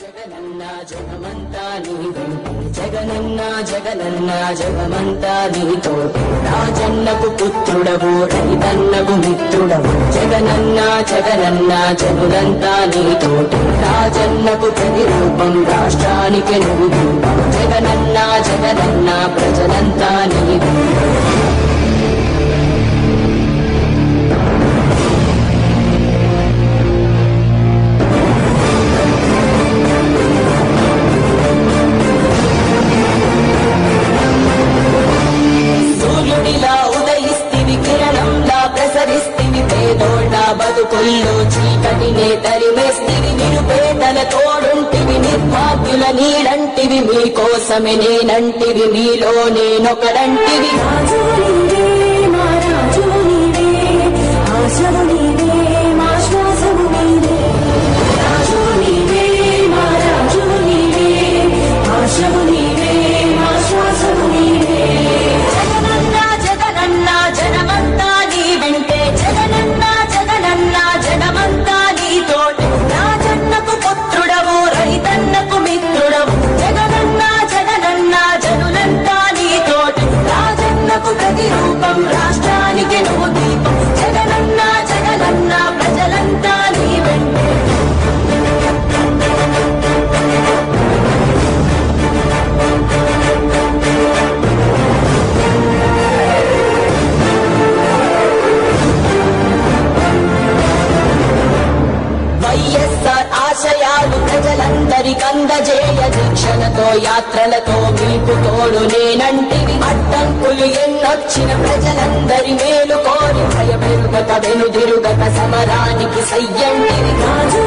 జగనన్న జగమంతా నీ జగనన్న జగమంతా నీతో. రాజన్నకు పుత్రుడవు రైతన్నకు మిత్రుడవు. జగనన్న జగనన్న జగులంతా నీతోటి రాజన్నకు ప్రతిరూపం రాష్ట్రానికి నువ్వు. జగనన్నా జగనన్న జగనన్న ప్రజలంతా నీ నిరుపేదల తోడుంటివి నిర్భాగ్యుల నీడంటివి మీకోసమే నేనంటివి మీలో నేనొకడంటివి. ప్రజలందరికందజేయ దీక్షలతో యాత్రలతో మీకు తోడు నేనంటివి అడ్డంకులు ఎన్నొచ్చిన ప్రజలందరి మేలు కోరి భయపెరుగక వెనుదిరుగత సమరానికి సయ్యంటివి రాజు